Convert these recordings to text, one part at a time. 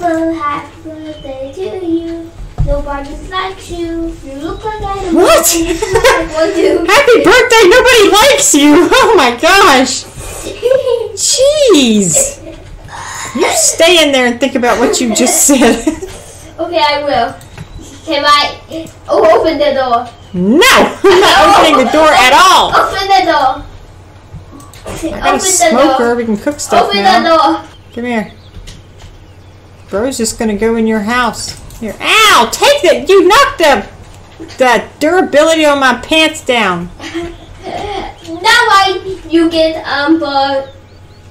Well, happy birthday to you. Nobody likes you. You look like an What? What? Happy birthday! Nobody likes you! Oh my gosh! Jeez! You stay in there and think about what you just said. okay, I will. Can I oh, open the door? No! I'm not opening the door at all! Open the door. I got a Open the smoker. door. We can cook stuff Open now. the door. Come here. Bro's just gonna go in your house. Here. Ow! Take that! You knocked the the durability on my pants down. Now I you get um but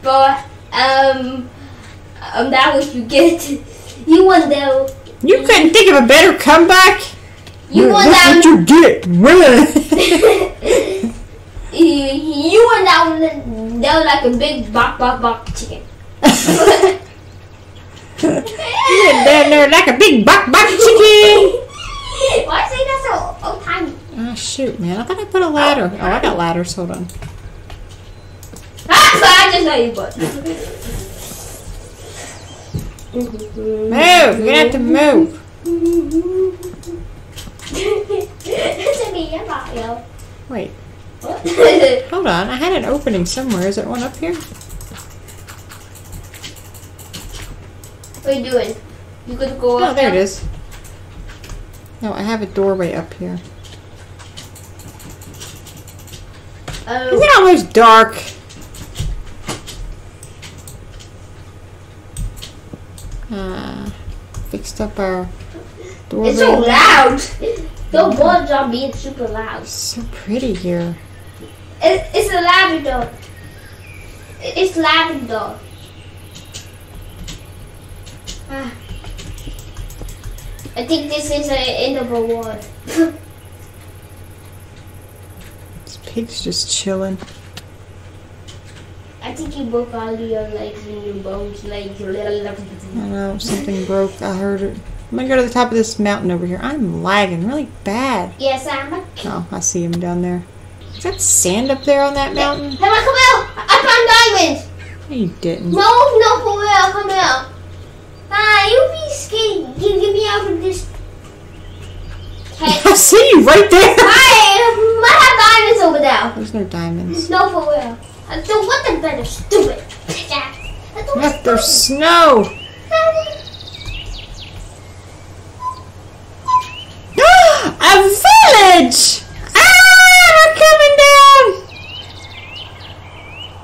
but um um that was you get you want the You couldn't think of a better comeback? you that's that what you get. You, you want that that like a big bok bok bok chicken. You went down there like a big buck buck chicken. Why say that so oh tiny? Oh shoot, man! I thought I put a ladder. Oh, I got ladders. Hold on. Ah, I just know you but. Move! You're gonna have to move. That's me, I'm not. Wait, hold on. I had an opening somewhere. Is there one up here? What are you doing? You gonna go Oh, up there it is. No, I have a doorway up here. Oh. Is it almost dark? Uh, fixed up our doorway. It's so loud. The boards are being super loud. So pretty here. It, it's a lavender. It- It's lavender. Ah. I think this is the end of a one. This pig's just chilling. I think you broke all your legs and your bones, legs. I don't know, something broke. I heard it. I'm gonna go to the top of this mountain over here. I'm lagging really bad. Yes, I'm Oh, I see him down there. Is that sand up there on that mountain? Hey, come out! I found diamonds! No, you didn't. No, no, for real, come out. Ah, you be scared. You get me out of this. Hey, I see you right there. I, I have diamonds over there. There's no diamonds. No, for real. I don't want them better, stupid. Yeah. Yep, there's snow. A village! Ah, we're coming down!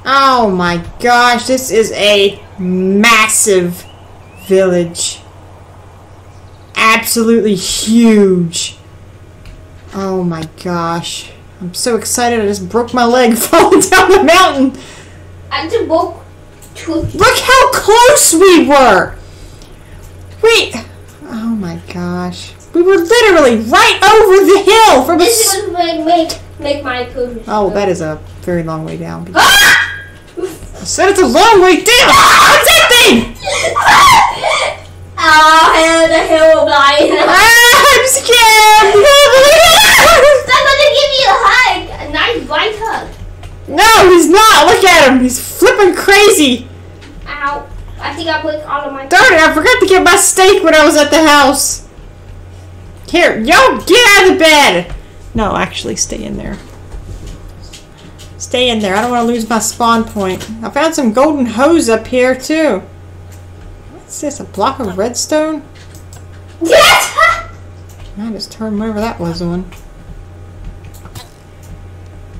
Oh my gosh, this is a massive village. Absolutely huge. Oh my gosh. I'm so excited I just broke my leg falling down the mountain. I just broke two. Look how close we were! Wait. Oh my gosh. We were literally right over the hill from a This s- is gonna make make, make my poop. Oh, that is a very long way down. Ah! I said it's a long way down! What's that thing? Oh, hell, the hell. Ah, I'm scared! Gonna give you a hug, a nice white hug. no, he's not! Look at him! He's flipping crazy! Ow. I think I put all of my. Darn it, I forgot to get my steak when I was at the house. Here, yo, get out of the bed! No, actually, stay in there. Stay in there. I don't want to lose my spawn point. I found some golden hoes up here, too. What's this? A block of redstone? Yes! I just turned whatever that was on.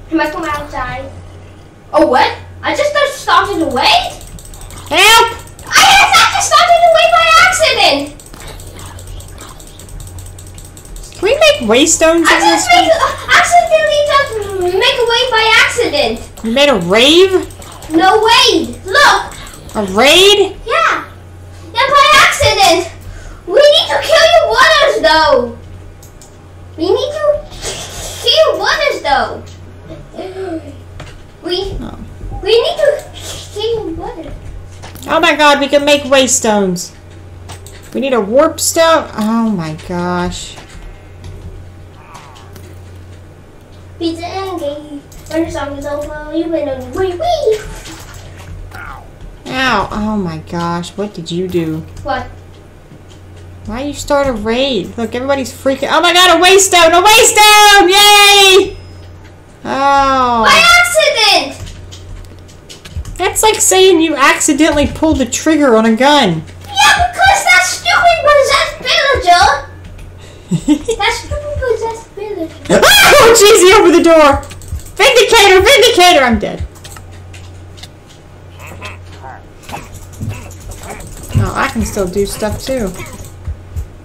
Am I come outside? Oh, what? I just started to wait? Help! I just started wait by accident! Can we make waystones I in this? just make, accidentally just make a wait by accident. You made a rave? No, wait. Look. A raid? Yeah, by accident. We need to kill your brothers, though. We need to kill brothers, though. We Oh. we need to kill brothers. Oh my god, we can make waystones. We need a warp stone? Oh my gosh. Pizza and game. When the song is over, you win a wee wee. Ow. Oh my gosh, what did you do? What? Why you start a raid? Look, everybody's freaking. Oh my god, a waystone! A waystone! Yay! Oh. By accident! That's like saying you accidentally pulled the trigger on a gun. Yeah, because that stupid possessed villager. that stupid possessed villager. oh, jeez, he opened the door. Vindicator, Vindicator! I'm dead. Oh, I can still do stuff too.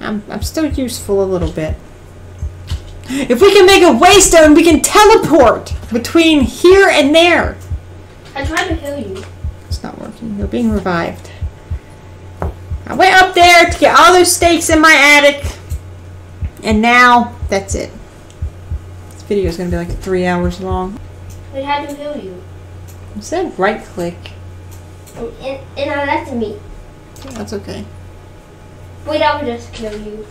I'm, I'm still useful a little bit. If we can make a waystone, we can teleport between here and there. I tried to heal you. It's not working. You're being revived. I went up there to get all those steaks in my attic. And now, that's it. This video is going to be like three hours long. I had to heal you. You said right click. And, and, and I left me. That's okay. Wait, I would just kill you.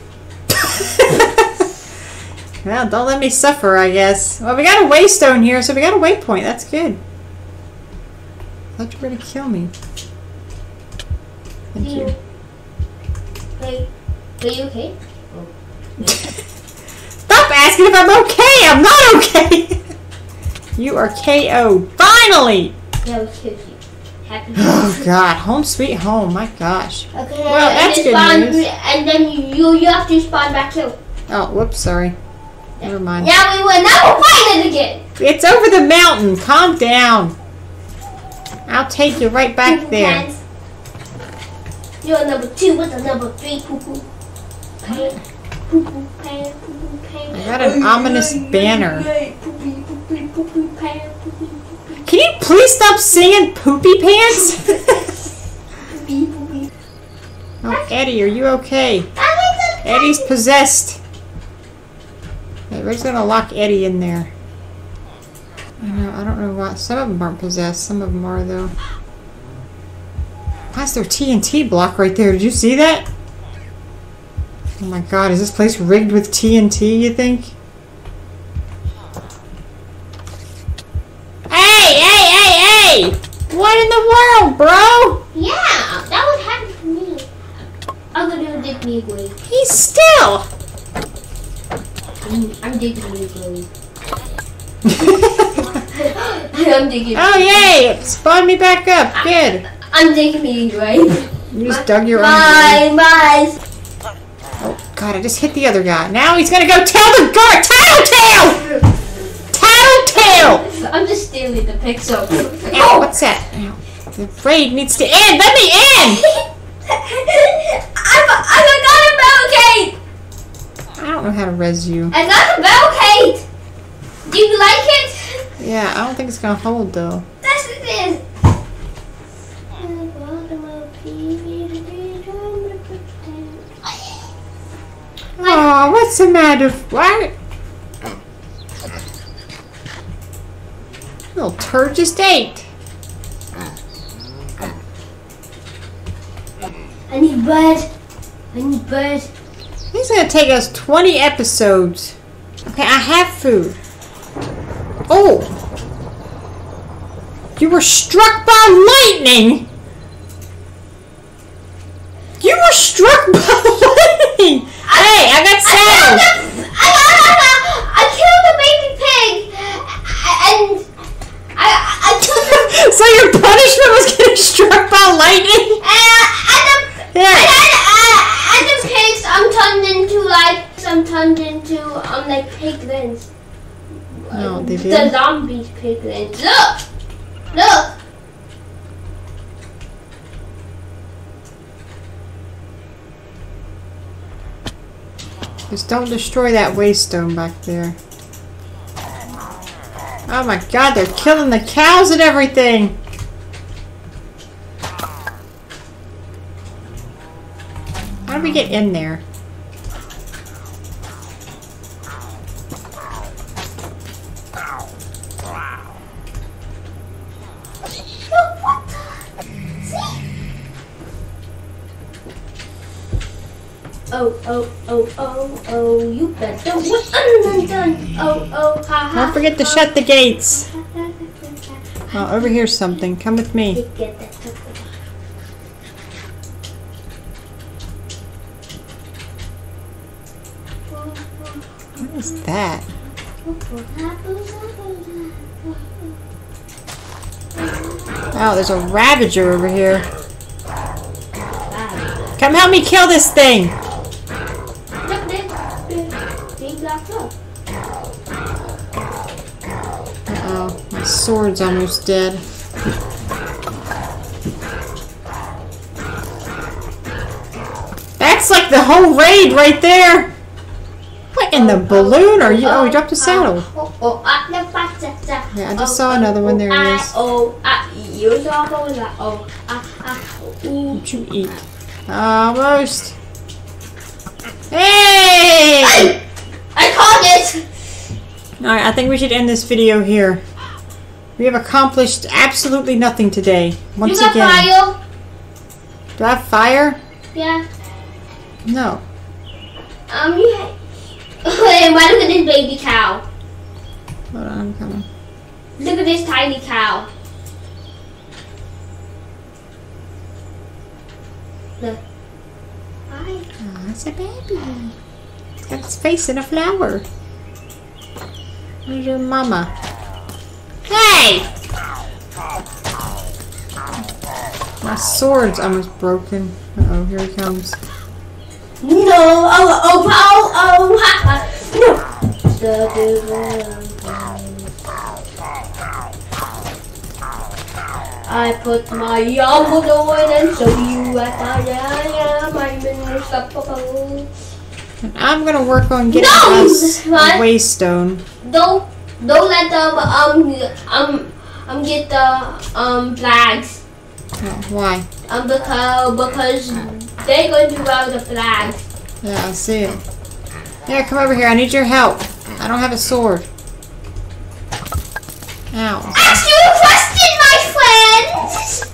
well, don't let me suffer, I guess. Well, we got a waystone here, so we got a waypoint. That's good. I thought you were going to kill me. Thank you. Wait, are you okay? Stop asking if I'm okay! I'm not okay! you are KO'd. Finally! Yeah, we killed you. Oh god, home sweet home, my gosh. Okay, Well, that's good spawn, news. And then you you have to spawn back too. Oh, whoops, sorry. Never mind. Now we will never we're it again. It's over the mountain. Calm down. I'll take you right back there. You're number two with the number three poo poo. Pant. Poo poo pant. Poo poo pant. I got an ominous banner. Poo poo poo poo poo poo pant. Poo poo poo poo Can you please stop singing Poopy Pants? oh, Eddie, are you okay? Eddie's possessed. Okay, we're just gonna lock Eddie in there. I know, I don't know why. Some of them aren't possessed. Some of them are, though. Why is there TNT block right there? Did you see that? Oh my god, is this place rigged with TNT, you think? Bro? Yeah, that would happen to me. I'm gonna dig me a grave. He's still. I'm, I'm digging me a grave. I'm digging. Oh, yay! Spawn me back up. Good. I'm digging me a grave. You just dug your own grave. My, my. Oh, God, I just hit the other guy. Now he's gonna go tell the guard. Tattletale! Tattletale! I'm just stealing the pixel. Ow, what's that? Ow. The raid needs to end. Let me in! I, I got a barricade! I don't know how to res you. I got a barricade! Do you like it? Yeah, I don't think it's gonna hold, though. That's it is. Oh, what's the matter? What? Little turd just ate. I. I need bread. This is gonna take us 20 episodes. Okay, I have food. Oh! You were struck by lightning! You were struck by lightning! Hey, I got I sound! killed a, I, I, I, I killed a baby pig, and I, I So your punishment was getting struck by lightning? and, and and, Yeah. and, and the pigs, I'm turned into like, I'm turned into, um, like piglins. No, they The did. zombies piglins. Look, look. Just don't destroy that waystone back there. Oh my god, they're killing the cows and everything! Do we get in there? Look, what the? See? Oh, oh, oh, oh, oh, you better what. Oh, oh, ha, ha. Don't forget to shut the gates. Oh, over here's something. Come with me. What's that? Oh, there's a Ravager over here. Come help me kill this thing! Uh-oh, my sword's almost dead. That's like the whole raid right there! What in the balloon are you? Oh, he dropped a saddle. Oh, oh, ah, the that- that- Yeah, I just oh, saw oh, another one. oh, There he ah, is. Oh, ah, you saw one that. Oh, ah, ah, ooh. What you eat? Almost. Hey! I called it! Alright, I think we should end this video here. We have accomplished absolutely nothing today. Once again. fire? Do I have fire? Yeah. No. Um, Why look at this baby cow? Hold on, I'm coming. Look at this tiny cow. Look. Hi. Oh, it's a baby. It's got its face in a flower. Where's your mama? Hey! My sword's almost broken. Uh oh, here he comes. No, oh, oh, oh, oh, no. The- I put my armor on and show you what I am. I'm unstoppable. And I'm gonna work on getting No! us What? waystone. Don't, don't let them um um um get the um flags. Oh, why? Um because because they're going to grab the flags. Yeah, I see it. Here, come over here. I need your help. I don't have a sword. Ow. As you requested, my friends.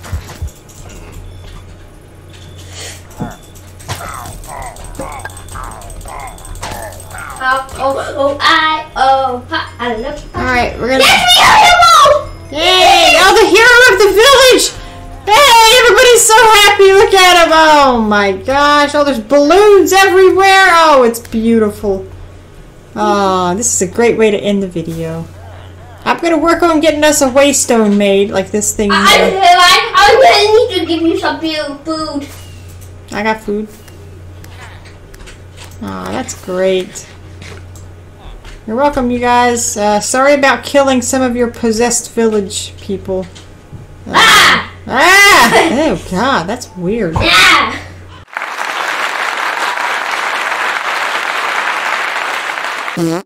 Oh, oh, oh, I, oh, ha, I love. Alright, we're gonna. Me out him Yay! Oh, the hero of the village! Hey, everybody's so happy. Look at him. Oh my gosh. Oh, there's balloons everywhere. Oh, it's beautiful. Oh, this is a great way to end the video. I'm gonna work on getting us a waystone made, like this thing. I, here. I, I'm gonna need to give you some food. I got food. Oh, that's great. You're welcome, you guys. Uh, sorry about killing some of your possessed village people. Uh, Ah! ah! Oh, God, that's weird. Yeah!